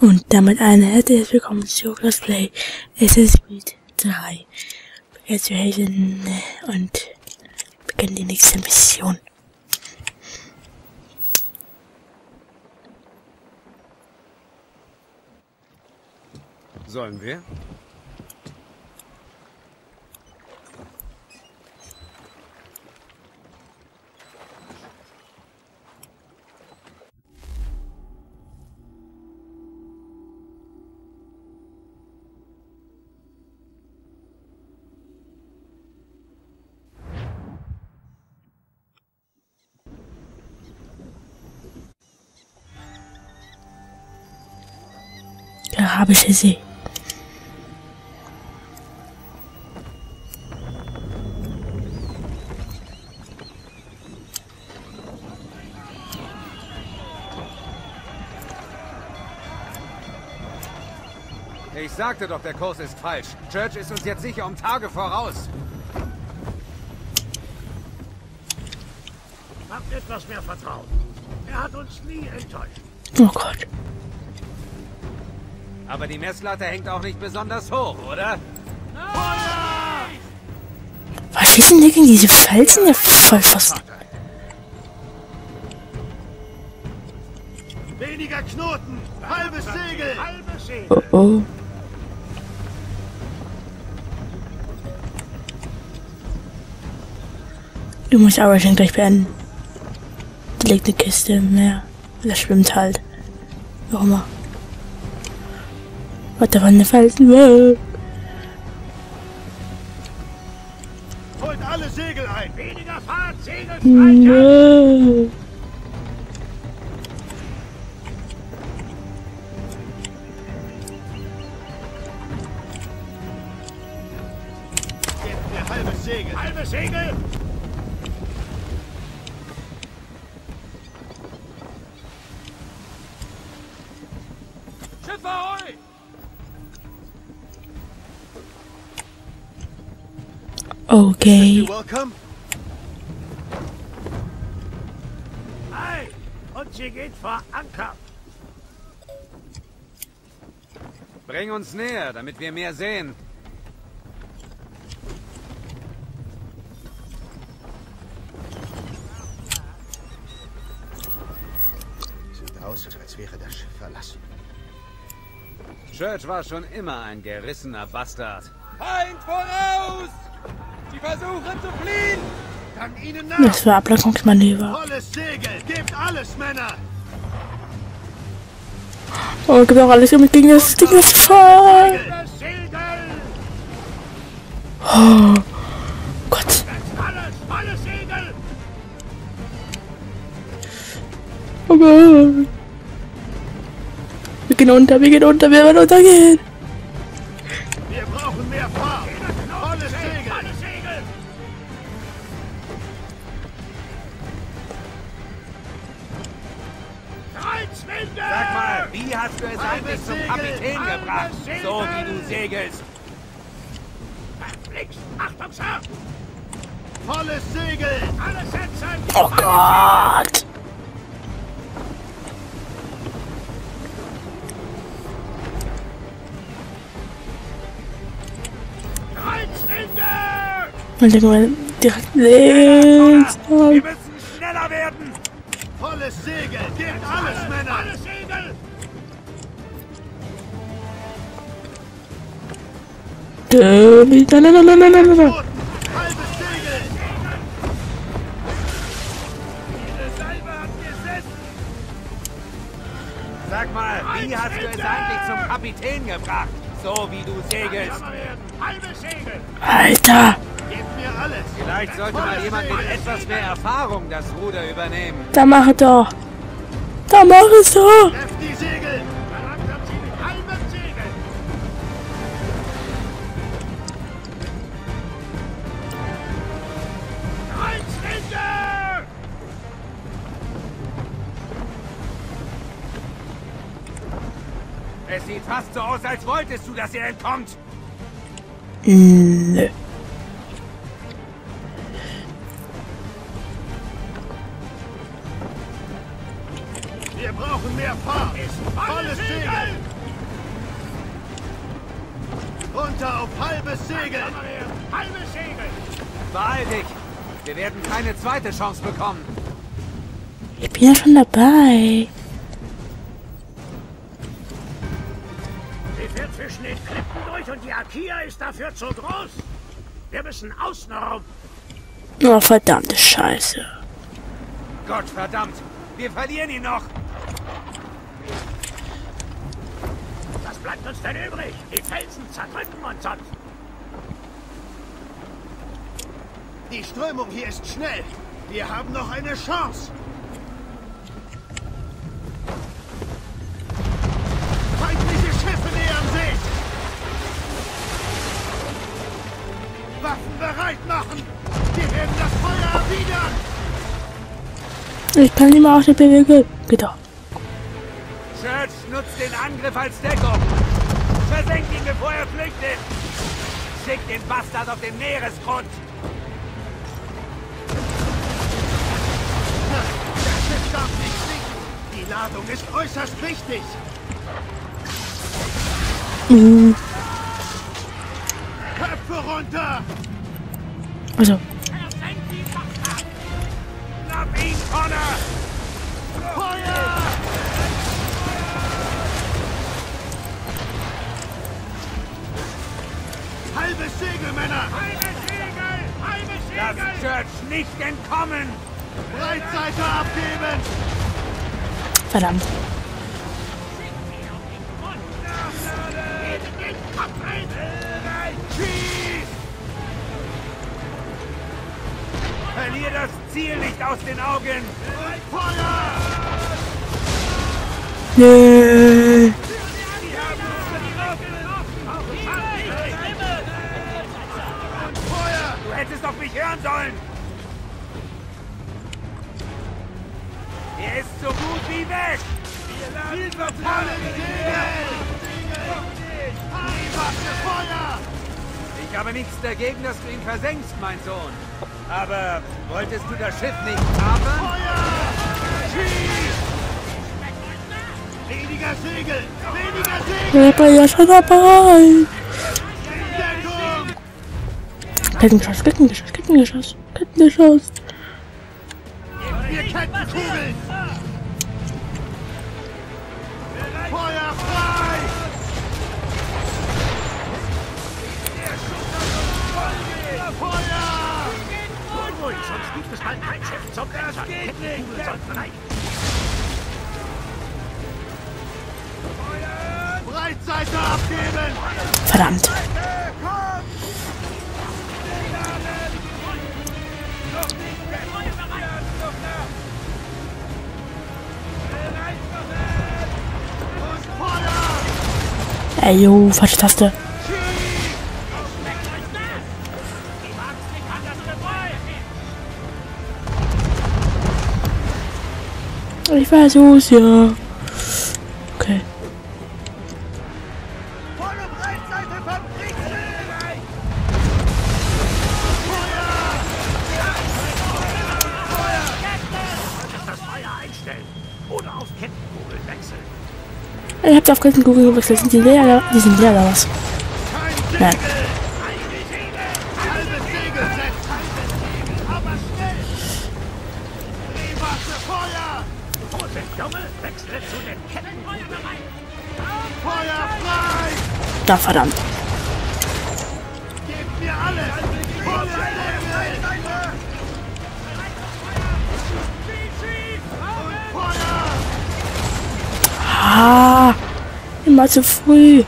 Und damit ein herzliches Willkommen zu Let's Play Creed 3. Jetzt wir helfen und beginnen die nächste Mission. Sollen wir? Arabische See. Ich sagte doch, der Kurs ist falsch. Church ist uns jetzt sicher um Tage voraus. Habt etwas mehr Vertrauen. Er hat uns nie enttäuscht. Oh Gott. Aber die Messlatte hängt auch nicht besonders hoch, oder? Was schießen die gegen diese Felsen? Ja, Vollpfosten. Weniger Knoten! Halbes Segel! Halbes Segel! Oh oh. Du musst aber schon gleich beenden. Da liegt eine Kiste im Meer. Das schwimmt halt. Warum immer. Was da waren eine Felsen? Wow. Holt alle Segel ein! Weniger Fahrt! Segel! No. Halbes Segel! Halbes Segel! Okay. Ei! Und sie geht vor Anker! Bring uns näher, damit wir mehr sehen. Sieht aus, als wäre das Schiff verlassen. Church war schon immer ein gerissener Bastard. Feind voraus! Das nach! war Ablenkungsmanöver. Volles Segel! Gebt alles, Männer! Oh, gibt auch alles mit gegen das Ding ist voll. Oh Gott. Oh Gott. Wir gehen unter, wir gehen unter, wir werden untergehen. Wie hast du es Halbes eigentlich zum Segel, Kapitän gebracht? Segel. So wie du segelst. Links! Achtung, Sir! Volles Segel! Alles setzen! Oh Gott. Kreuzwinde! Und dann mal direkt links. Wir müssen schneller werden! Volles Segel! Gebt alles, Männer! Nein, nein, nein, nein, nein, nein, nein. Hat gesessen! Sag mal, wie hast du es eigentlich zum Kapitän gebracht? So wie du segelst. Alter. Vielleicht sollte mal jemand mit etwas mehr Erfahrung das Ruder übernehmen. Da mach doch. Da mach es doch. Trefft die Segel! Es sieht fast so aus, als wolltest du, dass er entkommt. Nö. Wir brauchen mehr Fahrt. Volles Segel. Runter auf halbes Segel. Halbes Segel. Beeil dich. Wir werden keine zweite Chance bekommen. Ich bin ja schon dabei. Fährt zwischen den Klippen durch und die Akia ist dafür zu groß. Wir müssen außen herum. Oh, verdammte Scheiße. Gott verdammt! Wir verlieren ihn noch! Was bleibt uns denn übrig? Die Felsen zerdrücken uns sonst. Die Strömung hier ist schnell. Wir haben noch eine Chance. Waffen bereit machen. Wir werden das Feuer erwidern. Ich kann nicht mehr auf der Bewegung. Genau. Church nutzt den Angriff als Deckung. Versenkt ihn, bevor er flüchtet. Schickt den Bastard auf den Meeresgrund. Das Schiff darf nicht sinken. Die Ladung ist äußerst wichtig. Mhm. Runter. Also, Schnapp ihn, Connor! Feuer! Halbes Segel, Männer! Halbe Segel! Halbe Segel! Lass Church nicht entkommen! Breitseite abgeben! verdammt. Nicht aus den Augen! Feuer! Nee. Feuer! Du hättest auf mich hören sollen! Er ist so gut wie weg! Feuer! Ich habe nichts dagegen, dass du ihn versenkst, mein Sohn. Aber wolltest du das Schiff nicht kapern? Feuer! Schieß! Weniger Segel! Weniger Segel! Ich bin ja schon dabei. Kettengeschoss, Kettengeschoss, Kettengeschoss, Kettengeschoss. Verdammt. Ey, jo, falsche Taste. Versuch's ja. Okay. Ich hab's auf Kettenkugel gewechselt. Sind die leer? Die sind leer, oder was? Nein. Da, verdammt. Ah, immer zu früh.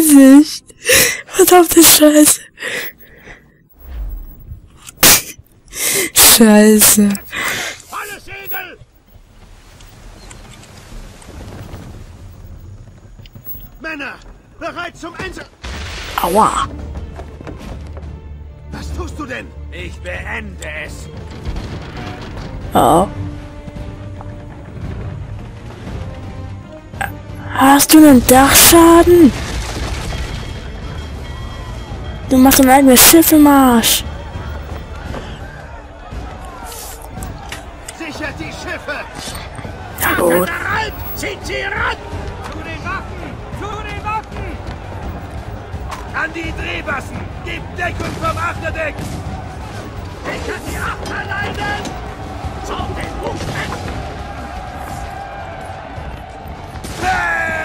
weiß ich. Verdammte Scheiße. Scheiße. Alle Segel! Männer, bereit zum Ende. Aua. Was tust du denn? Ich beende es. Oh. Hast du einen Dachschaden? Du machst ein eigenes Schiff im Arsch. Sichert die Schiffe! Gut. Rein! Zieht sie ran! Zu den Waffen! Zu den Waffen! An die Drehbassen! Gebt Deckung vom Achterdeck! Sichert die Achterleinen! Zu den Bugfesten! Hey!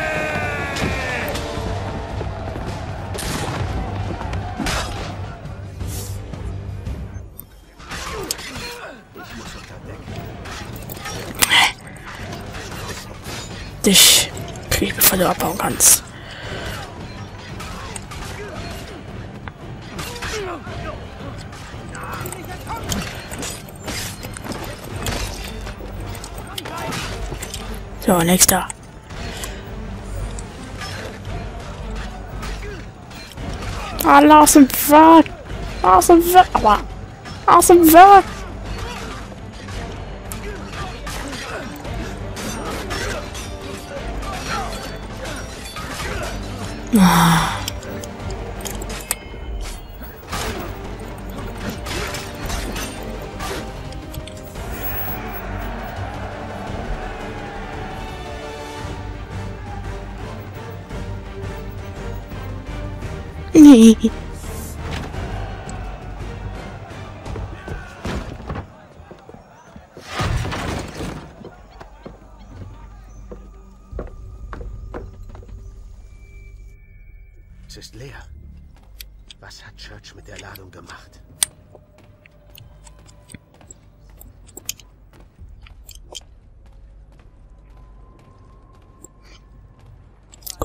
Dich krieg ich, bevor du abhauen kannst. So, nächster. Alle aus dem Weg! Aus dem Weg! Aua! Aus dem Weg! Nee.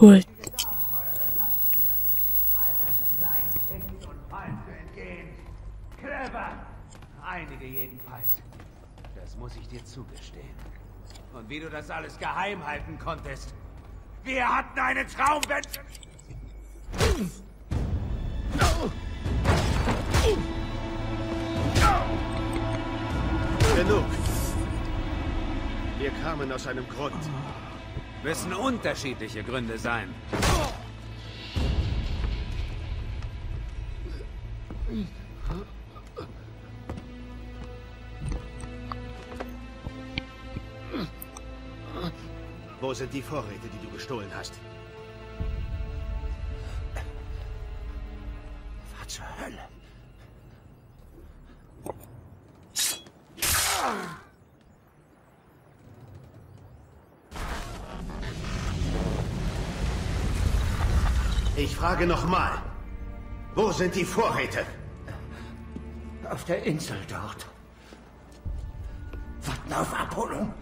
Cool. Einige jedenfalls. Das muss ich dir zugestehen. Und wie du das alles geheim halten konntest. Wir hatten einen Traumwelt. Genug. Wir kamen aus einem Grund. Müssen unterschiedliche Gründe sein. Wo sind die Vorräte, die du gestohlen hast? Ich frage nochmal. Wo sind die Vorräte? Auf der Insel dort. Warten auf Abholung.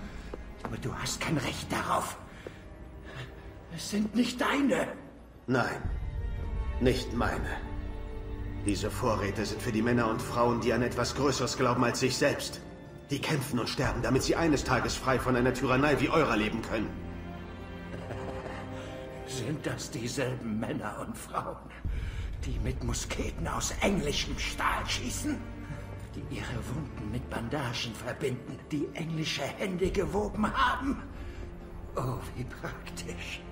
Aber du hast kein Recht darauf. Es sind nicht deine. Nein, nicht meine. Diese Vorräte sind für die Männer und Frauen, die an etwas Größeres glauben als sich selbst. Die kämpfen und sterben, damit sie eines Tages frei von einer Tyrannei wie eurer leben können. Sind das dieselben Männer und Frauen, die mit Musketen aus englischem Stahl schießen? Die ihre Wunden mit Bandagen verbinden, die englische Hände gewoben haben? Oh, wie praktisch.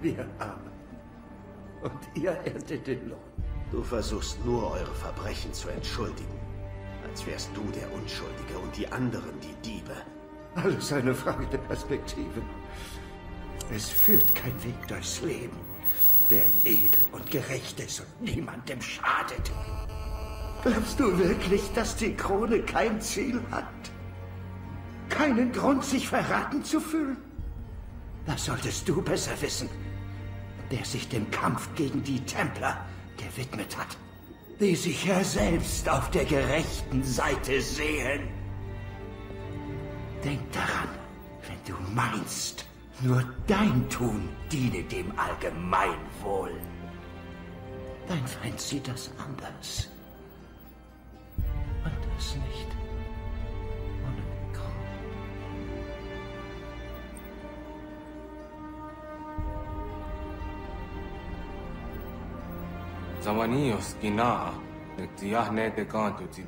Wir arbeiten. Und ihr erntet den Lohn. Du versuchst nur, eure Verbrechen zu entschuldigen. Als wärst du der Unschuldige und die anderen die Diebe. Alles eine Frage der Perspektive. Es führt kein Weg durchs Leben, der edel und gerecht ist und niemandem schadet. Glaubst du wirklich, dass die Krone kein Ziel hat? Keinen Grund, sich verraten zu fühlen? Das solltest du besser wissen, der sich dem Kampf gegen die Templer gewidmet hat, die sich ja selbst auf der gerechten Seite sehen. Denk daran, wenn du meinst, nur dein Tun diene dem Allgemeinwohl. Dein Feind sieht das anders. Und das nicht ohne Grund. Zamanios kinaa, et jahne te kantuti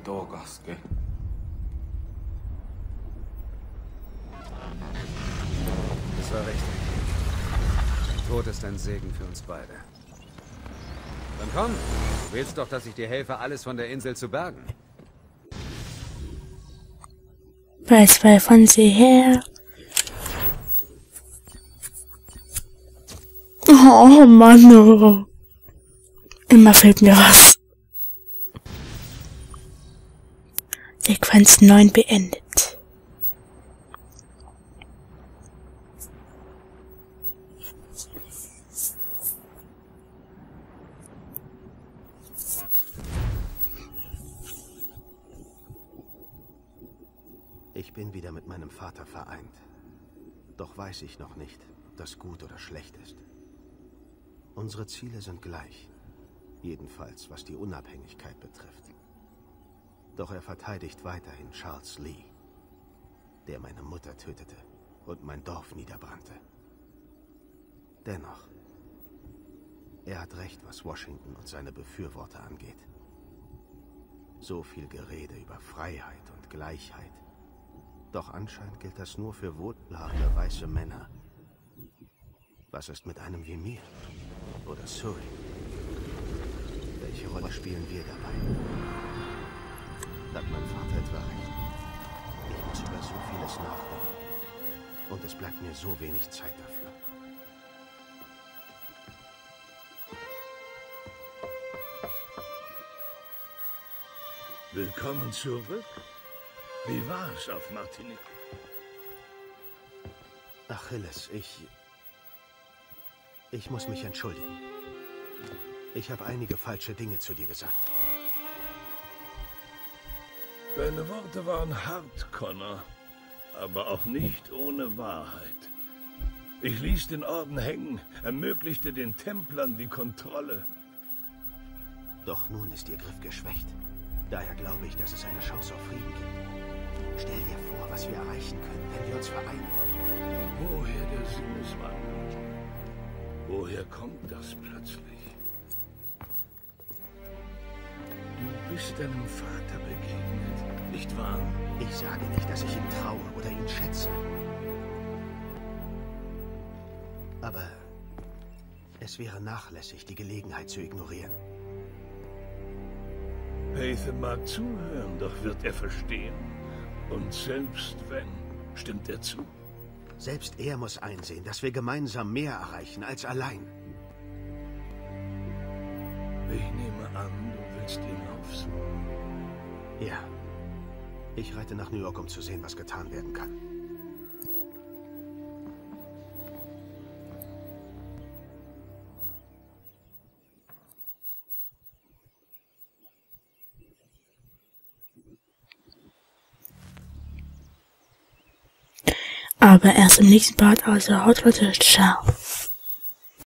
Das war recht. Tod ist ein Segen für uns beide. Dann komm, du willst doch, dass ich dir helfe, alles von der Insel zu bergen. Weiß weil von sie her. Oh Mann. Immer fehlt mir was. Sequenz 9 beendet. Ich noch nicht, ob das gut oder schlecht ist. Unsere Ziele sind gleich. Jedenfalls, was die Unabhängigkeit betrifft. Doch er verteidigt weiterhin Charles Lee, der meine Mutter tötete und mein Dorf niederbrannte. Dennoch, er hat recht, was Washington und seine Befürworter angeht. So viel Gerede über Freiheit und Gleichheit. Doch anscheinend gilt das nur für wohlhabende weiße Männer. Was ist mit einem wie mir? Oder Surrey? Welche Rolle spielen wir dabei? Hat mein Vater etwa recht? Ich muss über so vieles nachdenken. Und es bleibt mir so wenig Zeit dafür. Willkommen zurück. Wie war es auf Martinique? Achilles, ich... Ich muss mich entschuldigen. Ich habe einige falsche Dinge zu dir gesagt. Deine Worte waren hart, Connor, aber auch nicht ohne Wahrheit. Ich ließ den Orden hängen, ermöglichte den Templern die Kontrolle. Doch nun ist ihr Griff geschwächt. Daher glaube ich, dass es eine Chance auf Frieden gibt. Stell dir vor, was wir erreichen können, wenn wir uns vereinen. Woher der Sinneswandel? Woher kommt das plötzlich? Du bist deinem Vater begegnet, nicht wahr? Ich sage nicht, dass ich ihm traue oder ihn schätze. Aber es wäre nachlässig, die Gelegenheit zu ignorieren. Pathan mag zuhören, doch wird er verstehen. Und selbst wenn, stimmt er zu. Selbst er muss einsehen, dass wir gemeinsam mehr erreichen als allein. Ich nehme an, du willst ihn aufsuchen. Ja. Ich reite nach New York, um zu sehen, was getan werden kann. Aber erst im nächsten Part, also haut Leute, ciao.